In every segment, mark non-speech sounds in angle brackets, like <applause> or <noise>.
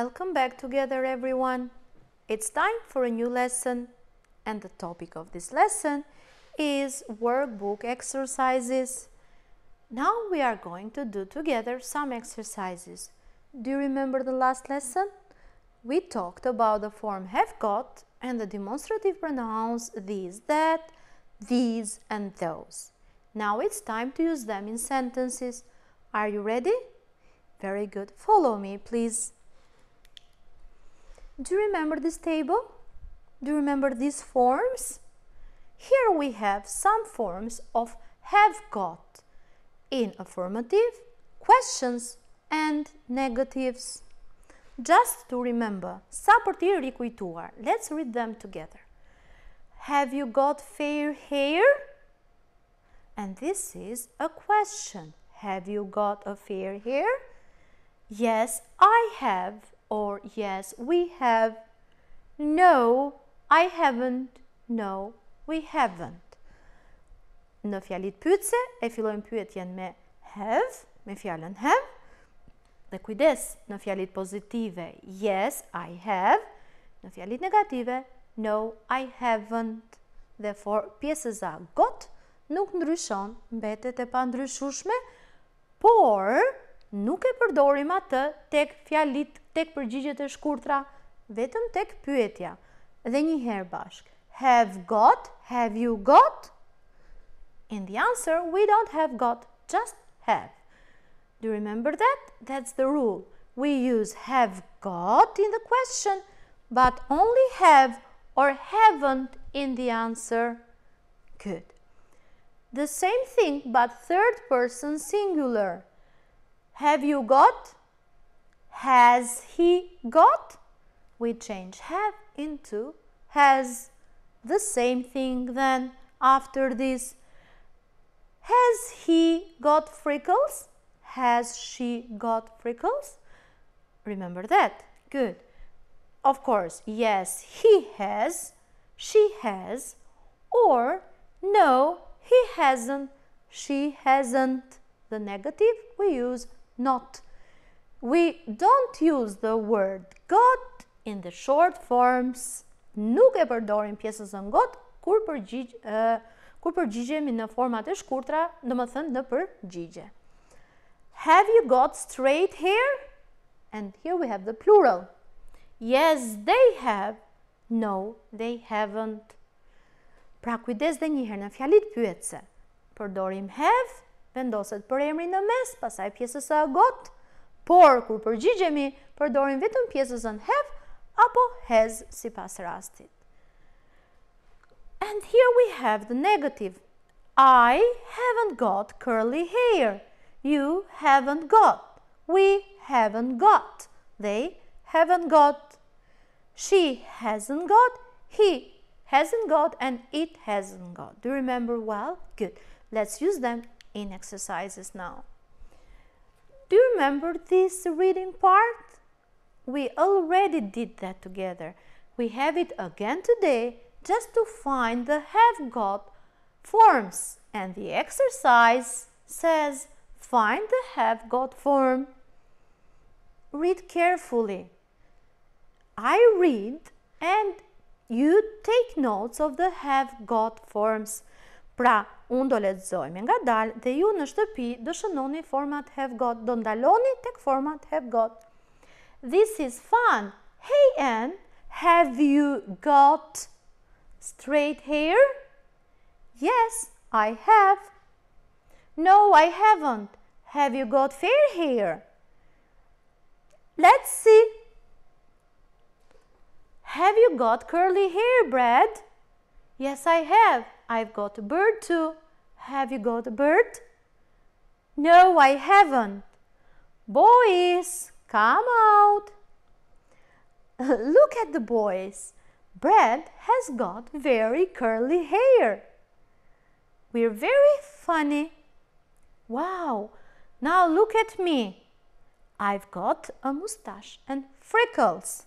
Welcome back together everyone. It's time for a new lesson and the topic of this lesson is workbook exercises. Now we are going to do together some exercises. Do you remember the last lesson? We talked about the form have got and the demonstrative pronouns these, that, these and those. Now it's time to use them in sentences. Are you ready? Very good. Follow me, please. Do you remember this table? Do you remember these forms? Here we have some forms of have got in affirmative, questions and negatives. Just to remember, sa për t'i let's read them together. Have you got fair hair? And this is a question. Have you got a fair hair? Yes, I have. Or yes, we have. No, I haven't. No, we haven't. Në fjalit pyetse e fillojmë pyetjen me have, me fjalën have. Dhe kujdes, në fjalit pozitive, yes, I have. Në fjalit negative, no, I haven't. Dhe for pjesës a got, nuk ndryshon, mbetet e pa ndryshushme, por nuk e përdorim atë tek fjalit, tek përgjigjet e shkurtra, vetëm tek pyetja. Dhe një herë bashk. Have got, have you got? In the answer, we don't have got, just have. Do you remember that? That's the rule. We use have got in the question, but only have or haven't in the answer. Good. The same thing, but third person singular. Have you got? Has he got? We change have into has. The same thing then after this. Has he got freckles? Has she got freckles? Remember that. Good. Of course, yes, he has, she has, or no, he hasn't, she hasn't. The negative we use not. We don't use the word got in the short forms. Nuk e përdorim pjesës në got kur përgjigj, uh, kur përgjigjemi në format e shkurtra, do më thënë në përgjigje. Have you got straight hair? And here we have the plural. Yes, they have. No, they haven't. Pra kujdes dhe njëherë në fjalit pyetse. Përdorim have, vendoset për emri në mes, pasaj pjesës got, por kur përgjigjemi, përdorim vetëm pjesës në have, apo has si pas rastit. And here we have the negative. I haven't got curly hair. You haven't got. We haven't got. They haven't got. She hasn't got. He hasn't got. And it hasn't got. Do you remember well? Good. Let's use them in exercises now. Do you remember this reading part? We already did that together. We have it again today just to find the have got forms. And the exercise says find the have got form. Read carefully. I read and you take notes of the have got forms. Pra, unë do letëzojme nga dalë dhe ju në shtëpi do shënoni format have got, do ndaloni tek format have got. This is fun. Hey Anne, have you got Straight hair? Yes, I have. No, I haven't. Have you got fair hair? Let's see. Have you got curly hair, Brad? Yes, I have. I've got a bird too. Have you got a bird? No, I haven't. Boys, come out. <laughs> Look at the boys. Brad has got very curly hair. We're very funny. Wow, now look at me. I've got a mustache and freckles.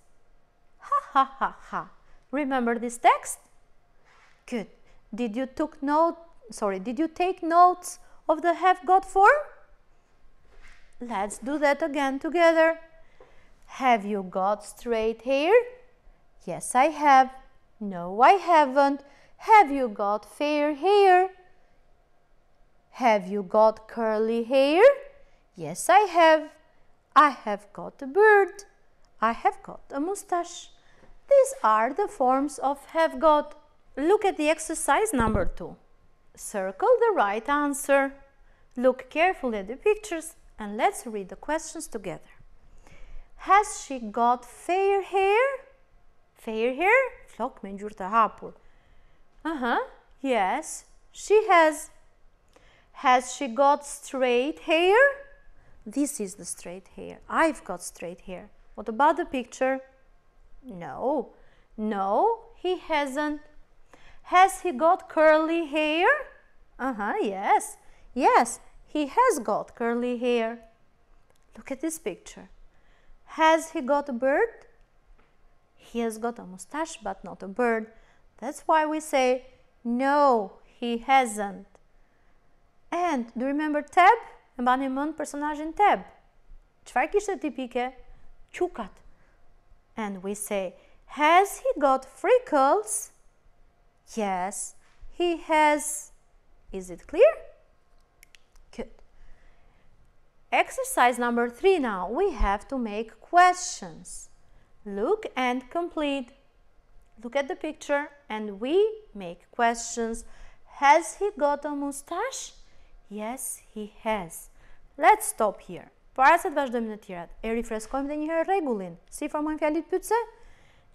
Ha ha ha ha. Remember this text? Good. Did you took note sorry, did you take notes of the have got form? Let's do that again together. Have you got straight hair? Yes, I have. No, I haven't. Have you got fair hair? Have you got curly hair? Yes, I have. I have got a beard. I have got a mustache. These are the forms of have got. Look at the exercise number two. Circle the right answer. Look carefully at the pictures and let's read the questions together. Has she got fair hair? Fair hair? Flok me të hapur. Uh-huh. Yes, she has. Has she got straight hair? This is the straight hair. I've got straight hair. What about the picture? No. No, he hasn't. Has he got curly hair? Uh-huh, yes. Yes, he has got curly hair. Look at this picture. Has he got a bird? He has got a mustache but not a bird. That's why we say, no, he hasn't. And do you remember Tab? E mbani mend personazhin Tab. Çfarë kishte tipike? And we say, has he got freckles? Yes, he has. Is it clear? Good. Exercise number three now. We have to make questions. Look and complete. Look at the picture and we make questions. Has he got a mustache? Yes, he has. Let's stop here. Para se të vazhdojmë në tjerat, e rifreskojmë dhe njëherë regullin. Si formojmë fjalit pytëse?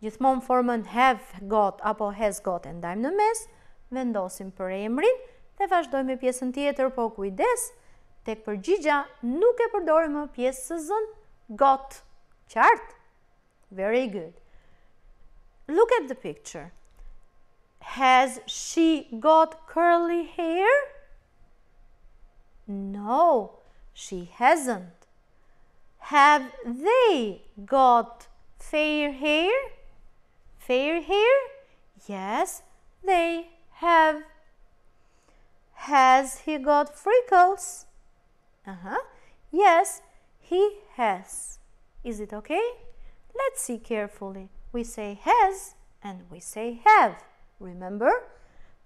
Gjithmonë formën have got apo has got e ndajmë në mes, vendosim për emrin dhe vazhdojmë me pjesën tjetër, po kujdes, tek përgjigja nuk e përdorim më pjesën got. Qartë? Very good. Look at the picture. Has she got curly hair? No, she hasn't. Have they got fair hair? Fair hair? Yes, they have. Has he got freckles? Uh-huh. Yes, he has. Is it okay? Let's see carefully. We say has and we say have. Remember?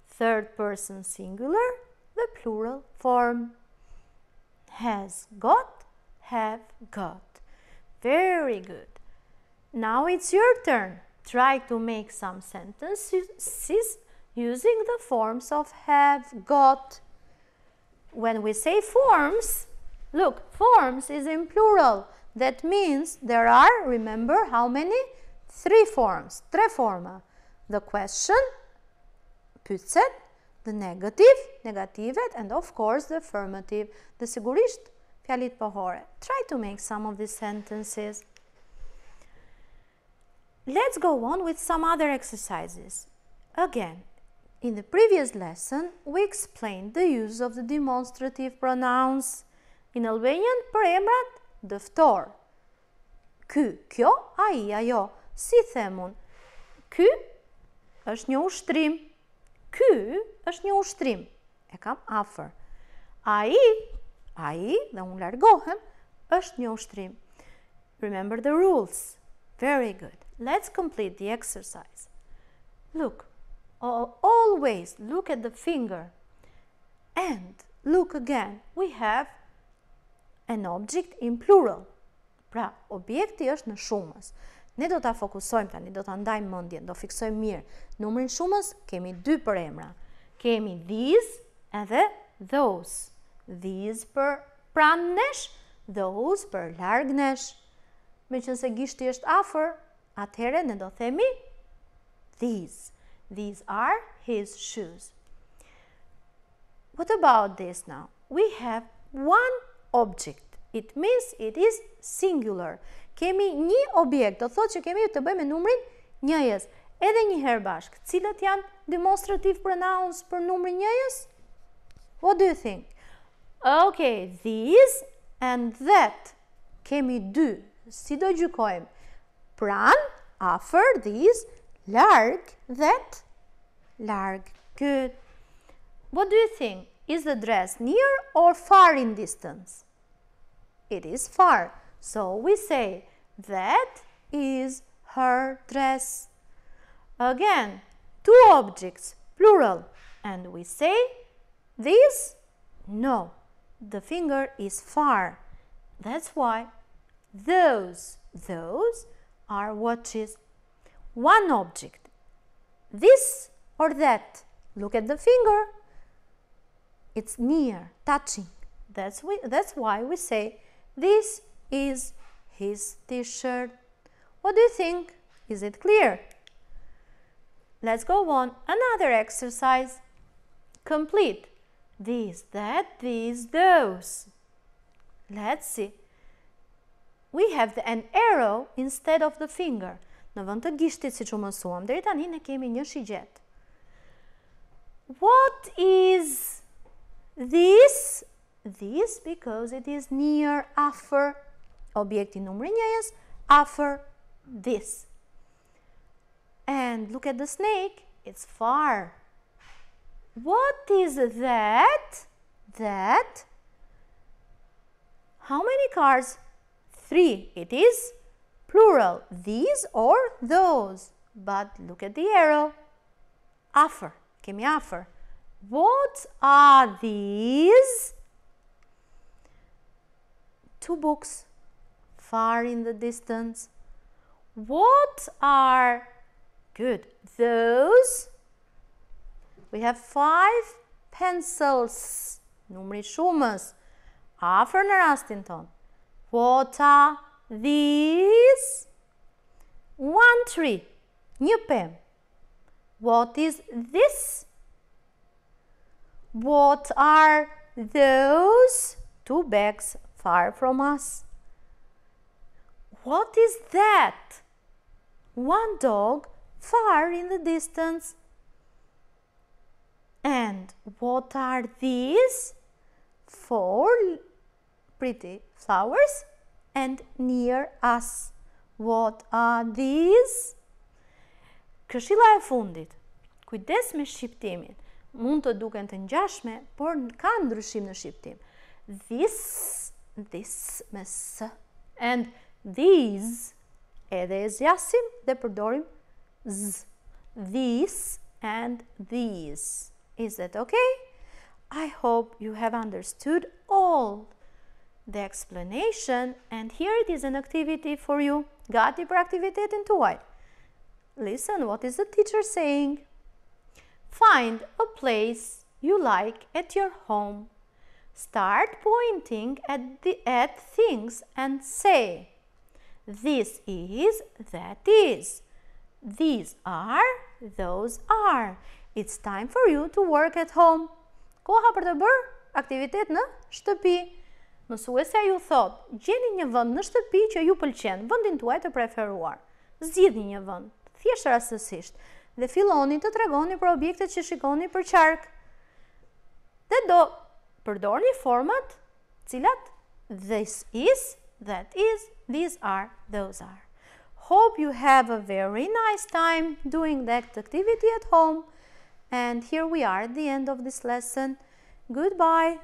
Third person singular, the plural form. Has got have got. Very good. Now it's your turn. Try to make some sentences using the forms of have got. When we say forms, look, forms is in plural. That means there are, remember, how many? Three forms, tre forma. The question, pyetset, the negative, negativet, and of course the affirmative, the sigurisht fjalit pohore. Try to make some of these sentences. Let's go on with some other exercises. Again, in the previous lesson, we explained the use of the demonstrative pronouns. In Albanian, për emrat, dëftor. Ky, kjo, ai, ajo, si themun. Ky është një ushtrim. Ky është një ushtrim. E kam afer. Ai ai dhe unë largohem, është një ushtrim. Remember the rules. Very good. Let's complete the exercise. Look, always look at the finger and look again. We have an object in plural. Pra, objekti është në shumës. Ne do të fokusojmë tani, do të ndajmë mëndjen, do fiksojmë mirë. Numërin shumës, kemi dy për emra. Kemi these edhe those these për pranë nesh, those për largë nesh. Me që nëse gishti është afer, atëhere në do themi these. These are his shoes. What about this now? We have one object. It means it is singular. Kemi një objekt, do thot që kemi të bëjmë numrin njëjës. Edhe një herë bashkë, cilët janë demonstrative pronouns për numrin njëjës? What do you think? Ok, these and that. Kemi dy. Si do gjykojmë? Pran, afer, these, larg, that, larg. Good. What do you think? Is the dress near or far in distance? It is far. So we say That is her dress. Again, two objects, plural, and we say this? No, the finger is far. That's why those, those are watches. One object, this or that. Look at the finger. It's near, touching. That's, we, that's why we say this is his t-shirt. What do you think? Is it clear? Let's go on. Another exercise. Complete. This, that, these, those. Let's see. We have the, an arrow instead of the finger. Në vend të gishtit si që mësuam, deri tani ne kemi një shigjet. What is this? This because it is near after objekti numri njëjës after this. And look at the snake, it's far. What is that? That? How many cars? Three. It is plural. These or those. But look at the arrow. After. Kemi after. What are these? Two books far in the distance. What are good those? We have five pencils. Numri shumës. Afër në rastin ton. What are these? One tree. New pen. What is this? What are those? Two bags far from us. What is that? One dog far in the distance. And what are these? Four pretty flowers and near us. What are these? Këshilla e fundit. Kujdes me shqiptimin. Mund të duken të ngjashme, por ka ndryshim në shqiptim. This, this me s. And these, edhe e zjasim dhe përdorim z. This and these. Is that okay? I hope you have understood all the explanation and here it is an activity for you. Gati për aktivitetin tuaj. Listen, what is the teacher saying? Find a place you like at your home. Start pointing at, the, at things and say, This is, that is. These are, those are. It's time for you to work at home. Koha për të bërë aktivitet në shtëpi. Mësuesja ju thot, gjeni një vend në shtëpi që ju pëlqen, vendin tuaj të preferuar. Zgjidhni një vend, thjesht rastësisht, dhe filloni të tregoni për objektet që shikoni për qark. Dhe do përdorni format, cilat this is, that is, these are, those are. Hope you have a very nice time doing that activity at home. And here we are at the end of this lesson. Goodbye.